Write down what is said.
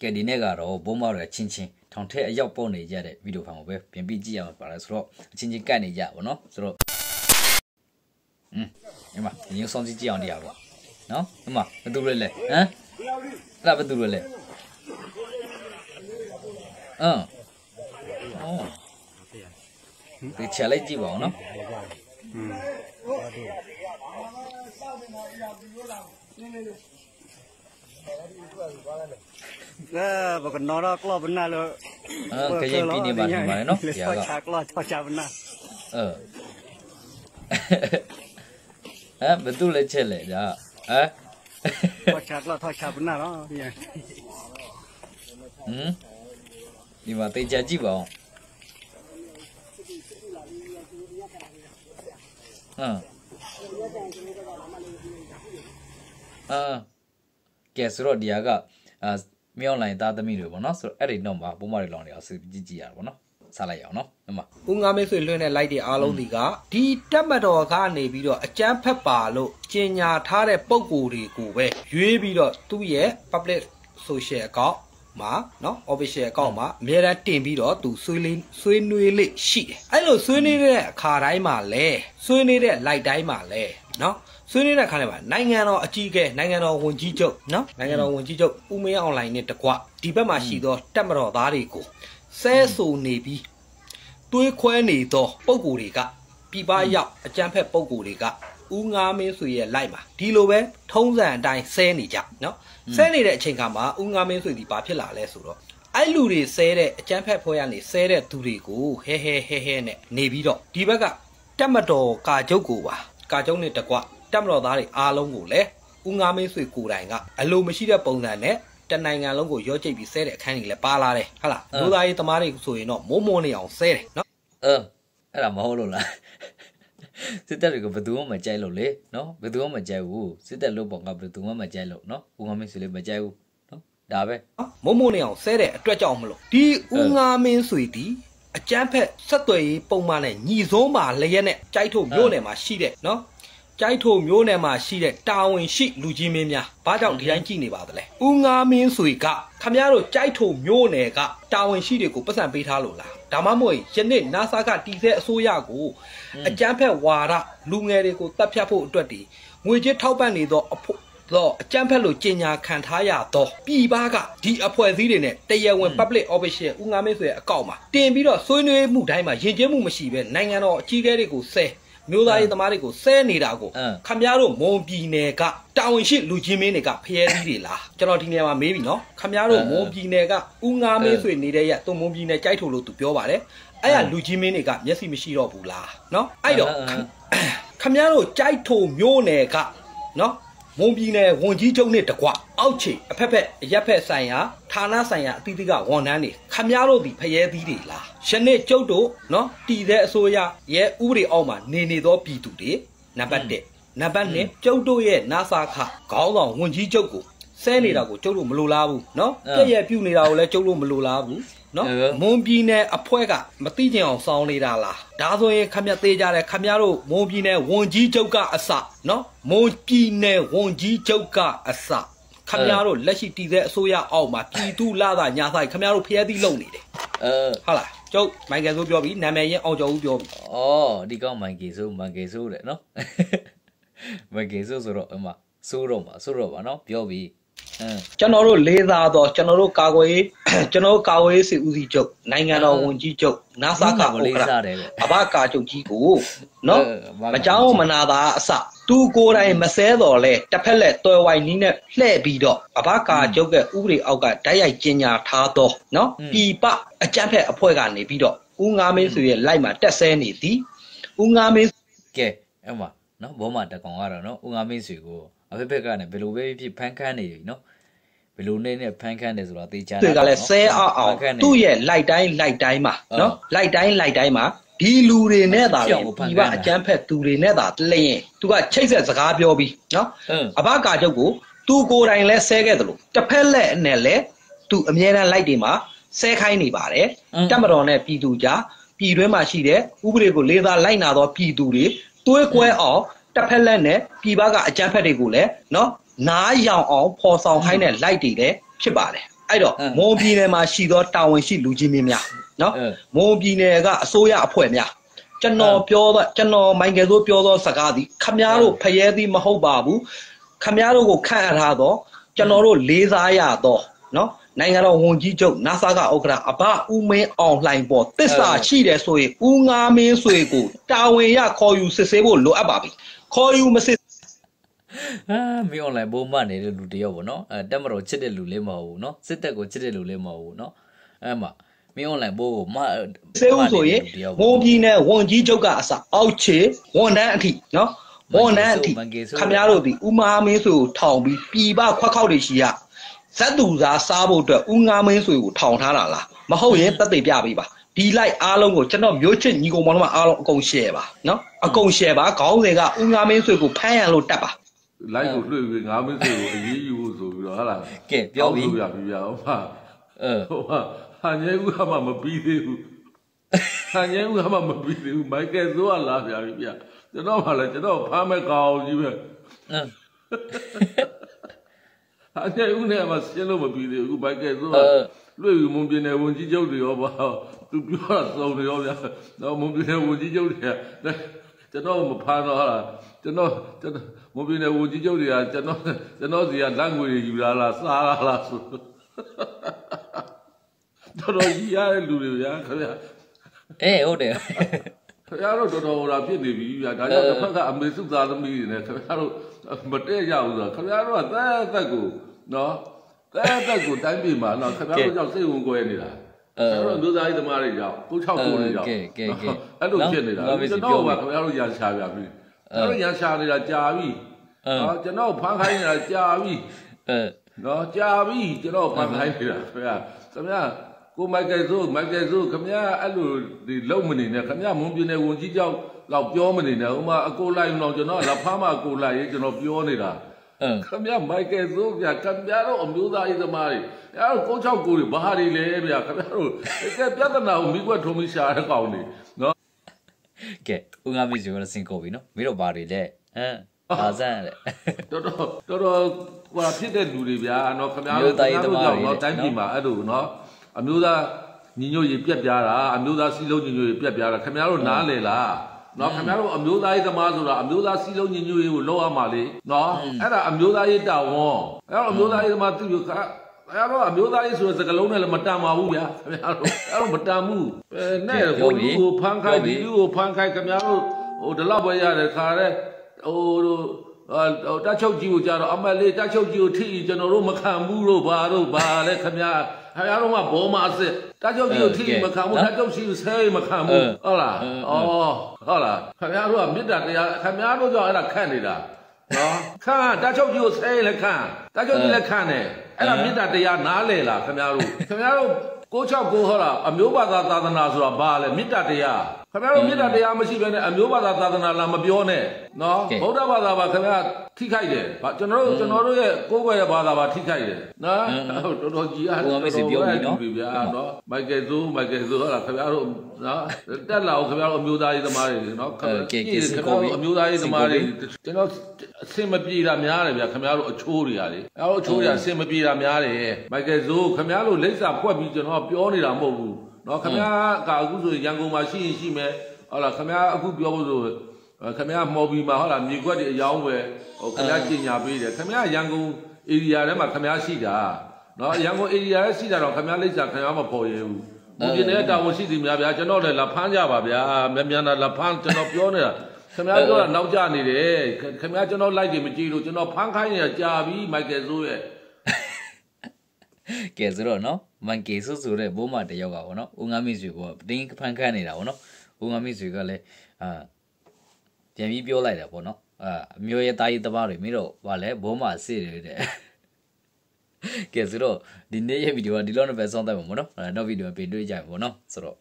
ကဲဒီနေ့ကတော့ဘုံမောက်ရချင်းချင်းထောင်ထဲအရောက်ပေါ်နေကြတဲ့ဗီဒီယိုဖိုင်ကိုပဲပြင်ပြကြည့်ရမှာပါလဲဆိုတော့အချင်းချင်းကတ်နေကြပါတော့ဆိုတော့อืมဒီမှာဒီညစောင်းကြည့်ကြည့်အောင်တရားပေါ့နော်ဒီမှာဘယ်သူလဲလဲဟမ်အဲ့ဒါဘယ်သူလဲလဲအမ်အော်ဒီချလိုက်ကြည့်ပါဦးနော်အဲဘကနော်တော့ကလဘနာလို့အဲကရင်ပြည်နေပါနေ và còn nó đó lo vấn nào rồi cái gì cái gì bạn nói nó? Dạ rồi lo nào à bên tu lấy chơi lấy à cho cha lo cho nào đi vào tới cha gì bảo ờ. ကဲဆိုတော့ဒီဟာကအာမြောင်းလိုင်းသားသမီးတွေပေါ့နော်ဆိုတော့အဲ့ဒီတော့မှာပုံမတွေလောင်းနေအောင်စစ်ကြည့်ကြည့်ရတာပေါ့နော်စားလိုက်ရအောင်နော်ဒီမှာဦးငါမေးဆွေလွှင့်တဲ့ light တွေအားလုံးဒီကဒီတက်မတော်ကနေပြီးတော့အကျန်းဖက်ပါလို့ကျင်ညာထားတဲ့ပုံကိုယ်တွေကိုပဲရွေးပြီးတော့သူ့ရဲ့ public social account မှာเนาะ official account မှာအများအားတင်ပြီးတော့သူဆွေးလေးဆွေးနွေးလေးရှိတယ်အဲ့လိုဆွေးနွေးတဲ့အခါတိုင်းမှာလဲဆွေးနွေးတဲ့ light တိုင်းမှာလဲเนาะဆွေးနွေးတဲ့ခါတိုင်းမှာနိုင်ငံတော်အကြီးအကဲနိုင်ငံတော်ဝန်ကြီးချုပ်เนาะနိုင်ငံတော်ဝန်ကြီးချုပ်ဦးမင်းအောင်လှိုင်နဲ့တကွဒီဘက်မှာရှိသောတက်မတော်သားတွေကိုဆဲဆူနေပြီး တွေးခွဲနေသောပုံကိုယ်တွေကပြပရောက်အကြမ်းဖက်ပုံကိုယ်တွေက ဦးငါမင်းဆွေရဲ့လိုက်မှာဒီလိုပဲထုံးစံအတိုင်းဆဲနေကြเนาะဆဲနေတဲ့အချိန်ခါမှာဦးငါမင်းဆွေဒီဘာဖြစ်လာလဲဆိုတော့အဲ့လူတွေဆဲတဲ့အကြမ်းဖက်ဖွဲ့ရနေဆဲတဲ့သူတွေကိုဟဲဟဲဟဲဟဲနဲ့နေပြီးတော့ဒီဘက်ကတက်မတော်ကာကျုပ်ကိုပါကာကျုပ်နဲ့တကွတက်မတော်သားတွေအားလုံးကိုလည်းဦးငါမင်းဆွေကိုယ်တိုင်ကအလိုမရှိတဲ့ပုံစံနဲ့တနိုင်ငံလုံးကိုရော့ကျိတ်ပြီးဆဲတဲ့အခန်းကြီးလည်းပါလာတယ်ဟုတ်လားလူသားရေးသမားတွေဆိုရင်တော့မိုးမိုးနေအောင်ဆဲတယ်နော် เออအဲ့ဒါမဟုတ်လို့လား စစ်တပ်တွေကဘယ်သူမှမကြိုက်လို့လေနော်ဘယ်သူမှမကြိုက်ဘူးစစ်တပ်လို့ပေါ့ကဘယ်သူမှမကြိုက်လို့နော်ဦးငမင်းဆိုလေမကြိုက်ဘူးနော်ဒါပဲမုံမုံနေအောင်ဆဲတဲ့အတွက်ကြောင့်မလို့ဒီဦးငါမင်းဆွေဒီအကျန်းဖက်ဆက်သွယ်ရေးပုံမှန်နဲ့ညီစုံးမှာလျက်နဲ့ကြိုက်ထုတ်မျိုးနယ်မှာရှိတဲ့နော် ကြိုက်ထုတ်မျိုးနယ်မှာရှိတဲ့တာဝန်ရှိလူကြီးမင်းများဘာကြောင့်ဒီတိုင်းကြည့်နေပါသလဲဦးငါမင်းဆွေကခမရတို့ကြိုက်ထုတ်မျိုးနယ်ကတာဝန်ရှိတွေကိုပတ်စံပေးထားလို့လားဒါမှမဟုတ်ယနေ့ NASA ကတီးတဲ့အစိုးရကိုအကျန်းဖက်ဝါဒလူငယ်တွေကိုတပ်ဖြတ်ဖို့အတွက်ဒီငွေကြေးထောက်ပံ့နေသောအဖို့တော့အကြမ်းဖက်လို့ကျင်ညာခံထားရတော့ပြည်ပကဒီအဖွဲ့အစည်းတွေနဲ့တရားဝင် public official ဦးငါမင်းဆိုရဲ့အကောင့်မှာတင်ပြီးတော့ဆွေးနွေးမှုတိုင်းမှာယဉ်ကျေးမှုမရှိပဲနိုင်ငံတော်အကြီးအကဲတွေကိုဆဲ မျိုးသားရေးသမားတွေကိုဆဲနေတာကိုခမရတို့မွန်ပြည်နယ်ကတာဝန်ရှိလူချင်းမင်းတွေကဖျဲသီးတွေလားကျွန်တော်ဒီနေရာမှာမေးပြီနော်ခမရတို့မွန်ပြည်နယ်ကဦးငါမင်းဆွေနေတဲ့ရသူမွန်ပြည်နယ်ကြိုက်ထိုလို့သူပြောပါတယ်အဲ့ရလူချင်းမင်းတွေကမျက်စိမရှိတော့ဘူးလားနော်အဲ့တော့ခမရတို့ကြိုက်ထိုမျိုးနယ်ကနော် မွန်ပြည်နယ်ဝန်ကြီးချုပ်နဲ့တကွအောက်ခြေအဖက်ဖက်အရက်ဖက်ဆိုင်ရာဌာနဆိုင်ရာအသီးသီးကဝန်ထမ်းတွေခမားတို့ဒီဖရဲသီးတွေလားယနေ့ကျုပ်တို့နော်တည်တဲ့အစိုးရရဲ့ဥပဒေအောက်မှာနေနေသောပြည်သူတွေနံပါတ်1နံပါတ်2ကျုပ်တို့ရဲ့နာဆာခခေါင်းဆောင်ဝန်ကြီးချုပ်ကို ဆဲနေတာကိုကျုပ်တို့မလိုလားဘူးနော်ပြက်ရပြုတ်နေတာကိုလည်းကျုပ်တို့မလိုလားဘူးနော်မွန်ပြည်နယ်အဖွဲကမသိကြအောင်စောင်းနေတာလားဒါဆိုရင်ခမရသေးကြတယ်ခမရတို့မွန်ပြည်နယ်ဝန်ကြီးချုပ်ကအစနော်မွန်ပြည်နယ်ဝန်ကြီးချုပ်ကအစခမရတို့လက်ရှိတည်တဲ့အစိုးရအောက်မှာပြည်သူလာတာညာဆိုင်ခမရတို့ဖျက်သီးလုပ်နေတယ်အဲဟုတ်လားကျုပ်မိုင်ကယ်ဆိုပြောပြီနာမည်ရင်အောင်ကျော်ဦးပြောပြီဩဒီကောင်မိုင်ကယ်ဆိုမိုင်ကယ်ဆိုတဲ့နော်မိုင်ကယ်ဆိုဆိုတော့အမဆိုးတော့မှာဆိုးတော့ပါနော်ပြောပြီ ကျွန်တော်တို့လေးစားတော့ကျွန်တော်တို့ကာကွယ်ရေးကျွန်တော်တို့ကာကွယ်ရေးစီဦးစီးချုပ်နိုင်ငံတော်ဝန်ကြီးချုပ်နာဆာကကိုလေးစားတယ်တဲ့အဘကာချုပ်ကြီးကိုနော်အဲဘာမကြောင်းမနာတာအစသူကိုယ်တိုင်မဆဲတော်လဲတစ်ဖက်လက်တွယ်ဝိုင်နီးနဲ့လှဲ့ပြီးတော့အဘကာချုပ်ကဥပဒေအောက်ကဓာတ်ရိုက်ကျင်ညာထားတော့နော်ပြည်ပအကြမ်းဖက်အဖွဲ့ကနေပြီးတော့ဦးငါမင်းဆိုရဲ့လိုက်မှာတက်ဆဲနေသည်ဦးငါမင်းကဲအဲ့မှာနော်ဘောမတကောင်ကတော့နော်ဦးငါမင်းဆွေကို အဖေဖက်ကလည်းဘယ်လိုပဲဖြစ်ဖန်ခန်းနေပြီနော်ဘယ်လိုနေနဲ့ဖန်ခန်းတယ်ဆိုတော့သိချာတွေကလည်းဆဲအောင်အောင်သူ့ရဲ့လိုက်တိုင်းလိုက်တိုင်းမှာနော်လိုက်တိုင်းလိုက်တိုင်းမှာဒီလူတွေနဲ့သာလေဒီကအကျန်းဖက်သူတွေနဲ့သာလျင်သူကချိတ်ဆက်စကားပြောပြီးနော်အင်းအဘကာချုပ်ကိုသူကိုယ်တိုင်လဲဆဲခဲ့တယ်လို့တစ်ဖက်လက်နဲ့လဲသူအမြဲတမ်းလိုက်တွေမှာဆဲခိုင်းနေပါတယ်တက်မတော်နဲ့ပြည်သူကြားပြည်တွင်းမှာရှိတဲ့ဥပဒေကိုလေးစားလိုက်နာသောပြည်သူတွေတွေးကွဲအောင် တစ်ဖက်လက်နဲ့ပြည်ပကအကြမ်းဖက်တွေကိုလည်းနော်နားရောင်အောင်ဖော်ဆောင်ခိုင်းတဲ့လိုက်တွေလည်းဖြစ်ပါတယ်အဲ့တော့အင်းမွန်ပြည်နယ်မှာရှိသောတာဝန်ရှိလူကြီးမင်းများနော်အင်းမွန်ပြည်နယ်ကအစိုးရအဖွဲ့များကျွန်တော်ပြောတော့ကျွန်တော်မိုင်ကယ်ဆိုပြောသောစကားသည်ခမားတို့ဖျဲသည်မဟုတ်ပါဘူးခမားတို့ကိုခန့်အပ်ထားသောကျွန်တော်တို့လေးစားရသောနော် နိုင်ငံတော်ဝန်ကြီးချုပ်နာဆာကဥက္ကဋ္ဌအဘဦးမင်းအောင်လှိုင်ပေါ်တစ္ဆာရှိတယ်ဆိုရင်ဦးငါမင်းဆွေကိုတာဝန်ရခေါ်ယူစစ်ဆေးဖို့လိုအပ်ပါပြီခေါ်ယူမစစ်အာမင်း online ဘိုးမနေတဲ့လူတယောက်ပေါ့နော်အဲတက်မတော်ချစ်တဲ့လူလေးမဟုတ်ဘူးနော်စစ်တပ်ကိုချစ်တဲ့လူလေးမဟုတ်ဘူးနော်အဲ့မှာမင်း online ဘိုးကိုမစေဦးဆိုရင်မွန်ပြည်နယ်ဝန်ကြီးချုပ်ကအစအောက်ခြေဝန်တန်းအထိနော်ဝန်တန်းအထိခမရတို့ဒီဦးမာမင်းဆွေကိုထောင်ပြီးပြည်ပခွက်ခောက်တွေရှိရ ဇက်သူစားစားဖို့အတွက်ဦးငါမင်းဆွေကိုထောင်ထားတာလားမဟုတ်ရင်တက်သိပြပေးပါဒီလိုက်အားလုံးကိုကျွန်တော်မျိုးချစ်ညီကောင်မောင်တို့အားလုံးအကုန်ရှယ်ပါနော်အကုန်ရှယ်ပါခေါင်းစဉ်ကဦးငါမင်းဆွေကိုဖမ်းရန်လို့တက်ပါလိုက်ကိုလွှင့်ပြီးငါမင်းစေကိုအရေးယူဖို့ဆိုပြီးတော့ဟာလားကဲပြောပြီပြပြပြဟုတ်ပါအဲဟိုဟာဟာညဲဦးကမှမပြီးသေးဘူးဟာညဲဦးကမှမပြီးသေးဘူးမိုက်ကယ်ဆိုကလာပြပြီပြကျွန်တော်ကလည်းကျွန်တော်ဖမ်းမဲ့ကောင်ကြီးပဲအင်း ဟာညဲဦးနဲ့မှရှင်းလို့မပြီးသေးဘူးမိုက်ကယ်ဆိုကအဲလွှင့်ပြီးမွန်ပြည်နယ်ဝန်ကြီးချုပ်တွေရောပါသူပြောတာစုံတွေရောဗျာတော့မွန်ပြည်နယ်ဝန်ကြီးချုပ်တွေကကျွန်တော်မဖမ်းတော့ဟာလားကျွန်တော်ကျွန်တော်မွန်ပြည်နယ်ဝန်ကြီးချုပ်တွေကကျွန်တော်ကျွန်တော်စီကလက်ငွေတွေယူလာလားစားလာလားဆိုတော်တော်ကြီးရတဲ့လူတွေဗျာခင်ဗျာအေးဟုတ်တယ် ခင်ဗျားတို့တော်တော်ဟိုလာဖြစ်နေပြီဗျာဒါကြောင့်တစ်ဖက်ကအမေစုသားသမီးတွေနဲ့ခင်ဗျားတို့မတည့်ကြဘူးဆိုတော့ခင်ဗျားတို့ကသက်သက်ကိုနော်သက်သက်ကိုတိုင်းပြည်မှာနော်ခင်ဗျားတို့ကြောင့်စိတ်ဝင်ကြွယ်နေတာအဲအဲ့တော့လူသားရေးသမားတွေကြောင့်ကို6ကိုတွေကြောင့်ကဲကဲကဲအဲ့လိုဖြစ်နေတာနော်ကျွန်ပြောတော်ပြီကခင်ဗျားတို့ရန်ရှာပြပြီအဲ့လိုရန်ရှာနေတာကြာပြီအဲနော်ကျွန်တော်ဖမ်းခိုင်းနေတာကြာပြီအဲနော်ကြာပြီကျွန်တော်ဖမ်းခိုင်းနေတာခင်ဗျာခင်ဗျာ ကိုမိုက်ကယ်ဆိုမိုက်ကယ်ဆိုခင်ဗျာအဲ့လိုဒီလုံမနေနဲ့ခင်ဗျာမွန်ပြည်နယ်ဝန်ကြီးကြောင့်တော့ပြောမနေနဲ့ဥမာအကိုလိုက်တော့ကျွန်တော်လက်ဖားမအကိုလိုက်ရေးကျွန်တော်ပြောနေတာအဲခင်ဗျာမိုက်ကယ်ဆိုဗျာခင်ဗျားတို့အမျိုးသားရေးသမားတွေအဲ့တော့ကိုချောက်ကိုတွေဘာတွေလဲဗျာခင်ဗျားတို့တကယ်ပြဿနာကိုမိကွက်ထုံးပြီးရှာတဲ့ကောင်တွေနော်ကဲဦးငါမင်းစီကတော့စင်ကုန်ပြီနော်မင်းတို့ဘာတွေလဲအဲအာဇန်တဲ့တော်တော်တော်တော်ဟိုဖြစ်တဲ့လူတွေဗျာနော်ခင်ဗျားမျိုးတို့သားခင်ရေးဗျားသမားတို့တွေကြောင့်နော်တိုင်းပြည်မှာအဲ့လိုနော် အမျိုးသားညီညွတ်ရေးပြက်ပြားတာအမျိုးသားစီလုံးညီညွတ်ရေးပြက်ပြားတာခင်ဗျားတို့နားလေလားနော်ခင်ဗျားတို့အမျိုးသားရေးသမားဆိုတာအမျိုးသားစီလုံးညီညွတ်ရေးကိုလောက်ရမှာလေနော်အဲ့ဒါအမျိုးသားရေးတာဝန်အဲ့တော့အမျိုးသားရေးသမားသူ့ခါအဲ့တော့အမျိုးသားရေးဆိုတဲ့စကားလုံးနဲ့လည်းမတန်ပါဘူးဗျာခင်ဗျားတို့အဲ့တော့မတန်ဘူးအဲနဲ့ဟိုလူကိုဖမ်းခိုင်းဒီလူကိုဖမ်းခိုင်းခင်ဗျားတို့ဟိုဒီလောက်ပဲရတယ်ခါတဲ့ဟိုတို့ဟိုတချုပ်ကြီးကိုကြတော့အမလေးတချုပ်ကြီးကိုထိကျွန်တော်တို့မခံဘူးလို့ဘာတို့ဘာလဲခမရ ခင်ဗျားတို့ကဘောမအစ်စ်တချုပ်ကြီးကိုထိမခံဘူးတချုပ်ကြီးကိုဆဲမခံဘူးဟုတ်လားဩဟုတ်လားခင်ဗျားတို့ကမေတ္တာတရားခင်ဗျားတို့ကြောင့်အဲ့ဒါခန့်နေတာနော်ခံတချုပ်ကြီးကိုဆဲလည်းခံတချုပ်ကြီးလည်းခံတယ်အဲ့ဒါမေတ္တာတရားနားလေလားခင်ဗျားတို့ခင်ဗျားတို့ကိုချောက်ကိုဟောတာအမျိုးဘာသာသာသနာဆိုတာဘာလဲမေတ္တာတရား ခင်ဗျားတို့မေတ္တာတရားမရှိဘဲနဲ့အမျိုးဘာသာသာသနာလာမပြောနဲ့နော်ဗုဒ္ဓဘာသာပါခင်ဗျားထိခိုက်တယ်ဗာကျွန်တော်တို့ကျွန်တော်တို့ရဲ့ကိုယ်ွယ်ရဲ့ဘာသာပါထိခိုက်တယ်နော်တော်တော်ကြီးအားဗျာနော်မိုက်ကယ်ဇိုးမိုက်ကယ်ဇိုးဟောတာခင်ဗျားတို့နော်တက်လာအောင်ခင်ဗျားတို့အမျိုးသားရေးသမားတွေနော်ခင်ဗျားတို့အမျိုးသားရေးသမားတွေကျွန်တော်အဆင်မပြေတာများတယ်ဗျာခင်ဗျားတို့အချိုးတွေရတယ်အဲ့တော့အချိုးတွေအဆင်မပြေတာများတယ်မိုက်ကယ်ဇိုးခင်ဗျားတို့လိပ်စာဖွက်ပြီးကျွန်တော်ပြောနေတာမဟုတ်ဘူး နော်ခင်ဗျားကအခုဆိုရန်ကုန်မှာရှိရင်ရှိမယ်ဟုတ်လားခင်ဗျားအခုပြောဖို့ဆိုခင်ဗျားမော်ဘီမှာဟုတ်လားမြေခွက်တွေအယောင်းပဲဟိုခင်ဗျားကျင်ညာပေးတယ်ခင်ဗျားရန်ကုန် area ထဲမှာခင်ဗျားရှိတာနော်ရန်ကုန် area ထဲရှိတာတော့ခင်ဗျားလိပ်စာခင်ဗျားမပေါ်ရဘူးဘုရင်တဲ့တာဝန်ရှိသည်များဗျာကျွန်တော်လည်းလာဖမ်းကြပါဗျာမြန်မြန်လာဖမ်းကျွန်တော်ပြောနေတာခင်ဗျားပြောတာနောက်ကျနေတယ်ခင်ဗျားကျွန်တော်လိုက်တယ်မကြည့်လို့ကျွန်တော်ဖမ်းခိုင်းနေတာကြာပြီမိုက်ကယ်ဆိုးရဲ့ ကဲဆိုတော့နော်မန်ကေဆိုဆိုတဲ့ဘိုးမတယောက်ကပေါ့နော်ဦးငါမင်းစီကတင်းဖန်ခန့်နေတာပေါ့နော်ဦးငါမင်းစီကလည်းအာပြန်ပြီးပြောလိုက်တာပေါ့နော်အာအမျိုးရဲ့တာရေးတပားတွေမင်းတို့ဗာလဲဘိုးမအစ်စ်တွေတဲ့ကဲဆိုတော့ဒီနေ့ရဲ့ဗီဒီယိုကဒီလောက်နဲ့ပဲဆုံးသက်ပါမို့နော်နောက်ဗီဒီယိုမှာပြင်တွေ့ကြပါမို့နော်ဆိုတော့